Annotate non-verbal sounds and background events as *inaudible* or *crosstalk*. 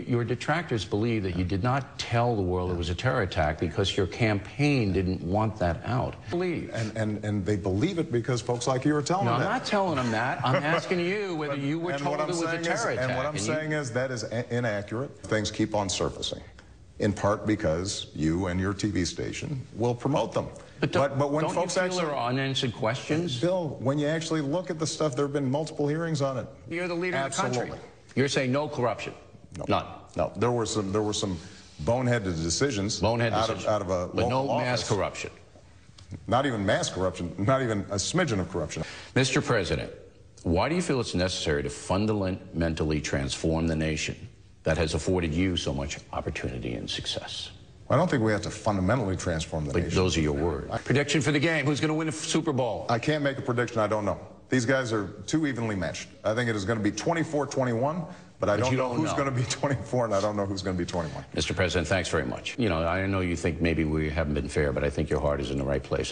Your detractors believe that you did not tell the world it was a terror attack because your campaign didn't want that out. Believe. And, and, and they believe it because folks like you are telling No, them I'm that. not telling them that. I'm *laughs* asking you whether you were And told it I'm was a terror is, attack. And what I'm you- saying is that is inaccurate. Things keep on surfacing, in part because you and your TV station will promote them. but don't, but when folks you feel actually, there are unanswered questions? Bill, when you actually look at the stuff, there have been multiple hearings on it. You're the leader Absolutely. of the country. You're saying no corruption. No. None. No, there were some there were some boneheaded decisions Bonehead out decision. of out of a but no local mass corruption. Not even mass corruption, not even a smidgen of corruption. Mr. President, why do you feel it's necessary to fundamentally transform the nation that has afforded you so much opportunity and success? I don't think we have to fundamentally transform the But nation. those are your words. Prediction for the game. Who's going to win the Super Bowl? I can't make a prediction. I don't know. These guys are too evenly matched. I think it is going to be 24-21, but I But don't you know don't who's know. going to be *laughs* 24, and I don't know who's going to be 21. Mr. President, thanks very much. You know, I know you think maybe we haven't been fair, but I think your heart is in the right place.